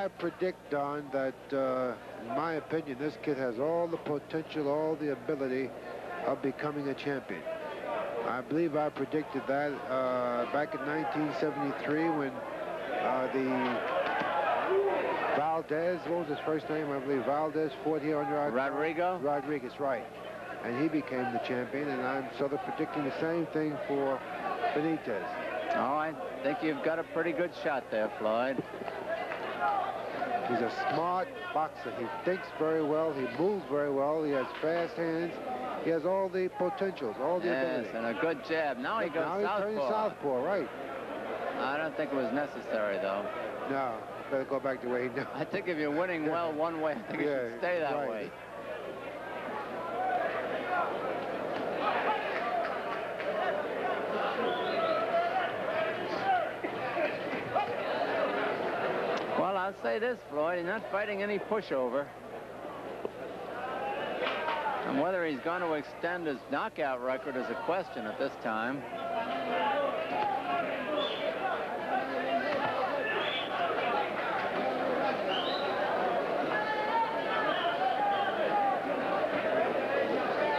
I predict, Don, that, uh, in my opinion, this kid has all the potential, all the ability of becoming a champion. I believe I predicted that uh, back in 1973 when uh, the Valdez, what was his first name? I believe Valdez fought here on our Rodrigo? Rodriguez, right. And he became the champion, and I'm sort of predicting the same thing for Benitez. Oh, I think you've got a pretty good shot there, Floyd. He's a smart boxer. He thinks very well. He moves very well. He has fast hands. He has all the potentials, all the yes, ability. and a good jab. Now he goes now he's turning southpaw. southpaw, right. I don't think it was necessary, though. No, better go back the way he knew. I think if you're winning well one way, I think it should stay that right. way. Well, I'll say this, Floyd, he's not fighting any pushover. And whether he's going to extend his knockout record is a question at this time.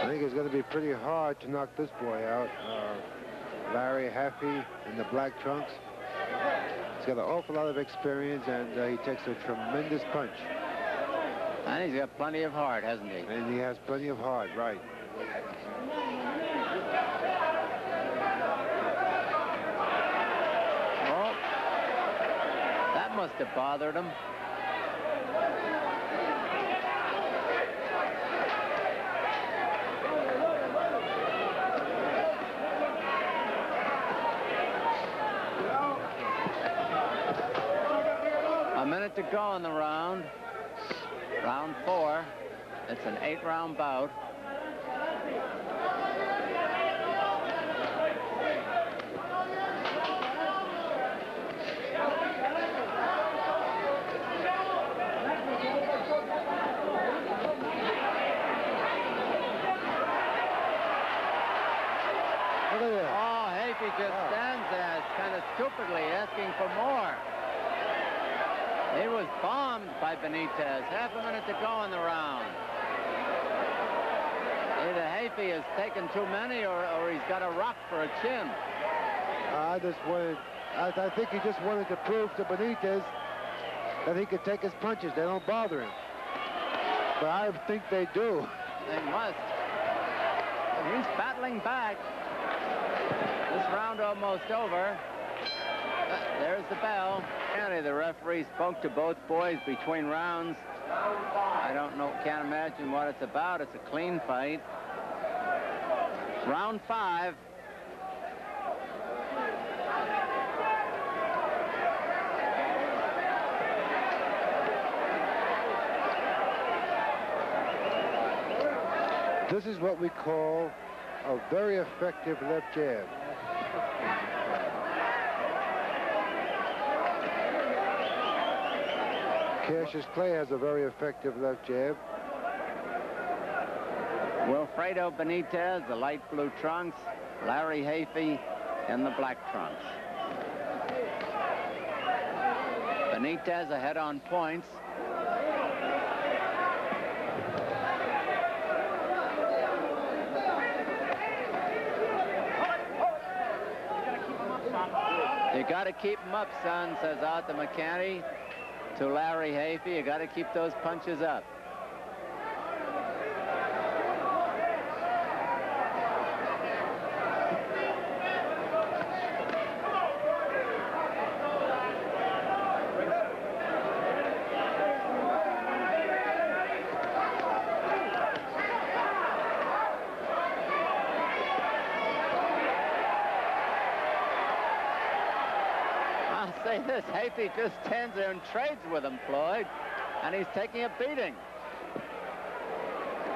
I think it's going to be pretty hard to knock this boy out. Uh, Larry Hafey in the black trunks. He's got an awful lot of experience, and uh, he takes a tremendous punch. And he's got plenty of heart, hasn't he? And he has plenty of heart, right. Oh, that must have bothered him. A minute to go in the round. Round four. It's an eight-round bout. Look at that. Oh, Hafey just Oh. stands there kind of stupidly asking for more. He was bombed by Benitez. Half a minute to go in the round. Either Hafey has taken too many or, or he's got a rock for a chin. I just wanted, I, I think he just wanted to prove to Benitez that he could take his punches. They don't bother him. But I think they do. They must. And he's battling back. This round almost over. There's the bell. County, the referee spoke to both boys between rounds. I don't know, can't imagine what it's about. It's a clean fight. Round five. This is what we call a very effective left jab. Cassius Clay has a very effective left jab. Wilfredo Benitez, the light blue trunks. Larry Hafey in the black trunks. Benitez ahead on points. You got to keep them up, son, says Arthur McCanny to Larry Hafey. You got to keep those punches up. This, Hafey just stands there and trades with him, Floyd, and he's taking a beating.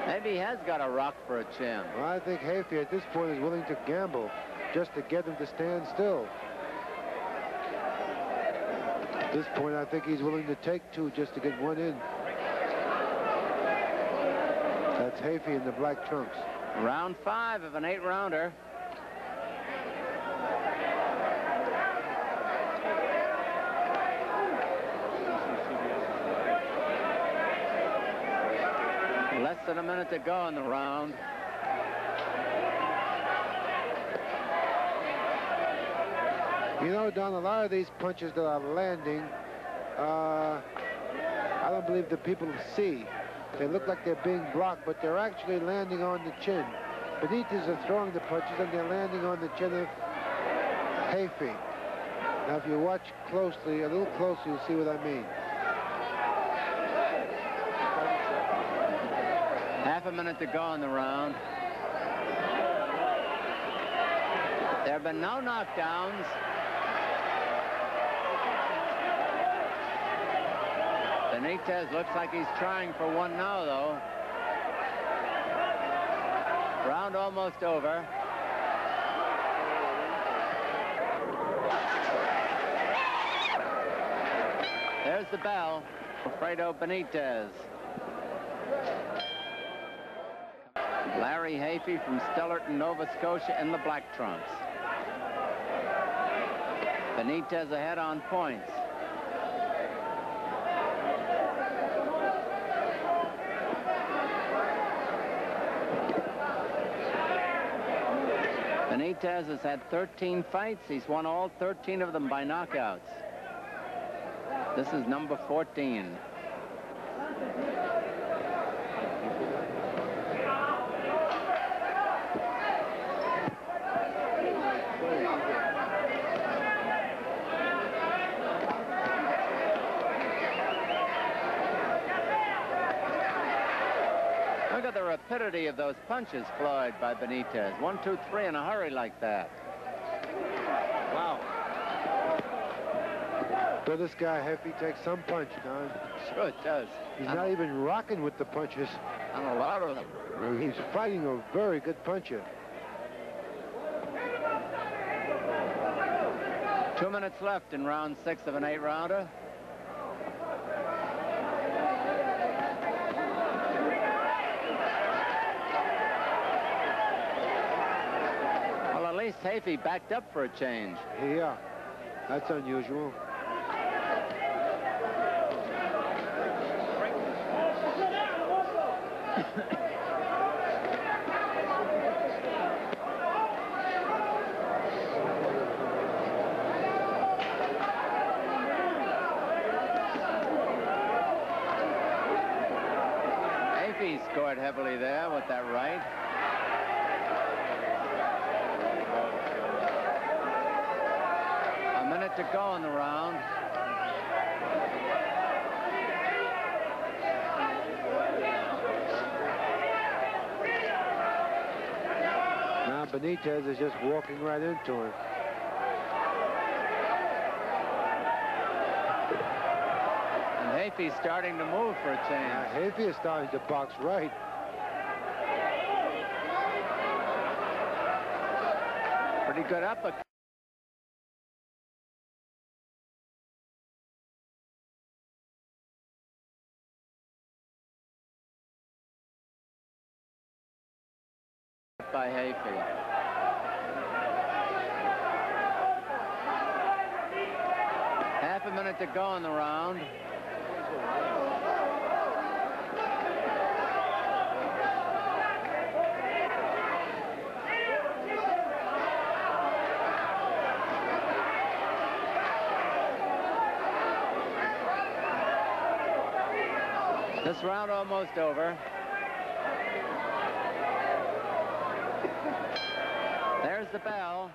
Maybe he has got a rock for a chin. Well, I think Hafey at this point is willing to gamble just to get him to stand still. At this point, I think he's willing to take two just to get one in. That's Hafey in the black trunks. Round five of an eight-rounder. Less than a minute to go in the round. You know, Don, a lot of these punches that are landing, uh, I don't believe the people see. They look like they're being blocked, but they're actually landing on the chin. Benitez are throwing the punches, and they're landing on the chin of Hafey. Now, if you watch closely, a little closer, you'll see what I mean. Half a minute to go in the round. There have been no knockdowns. Benitez looks like he's trying for one now, though. Round almost over. There's the bell. Fredo Benitez. Larry Hafey from Stellarton, Nova Scotia in the black trunks. Benitez ahead on points. Benitez has had 13 fights. He's won all 13 of them by knockouts. This is number 14. Look at the rapidity of those punches, Floyd, by Benitez. One, two, three in a hurry like that. Wow. So this guy, Heffy, takes some punch, Don. Sure it does. He's And- not even rocking with the punches. And a lot of them. He's fighting a very good puncher. Two minutes left in round six of an eight-rounder. At backed up for a change. Yeah, that's unusual. Scored heavily there with that right. A minute to go in the round. Now Benitez is just walking right into him. And Hafey's starting to move for a Now change. Hafey is starting to box right. Pretty good uppercut. By Hafey. Half a minute to go in the round. This round almost over. There's the bell.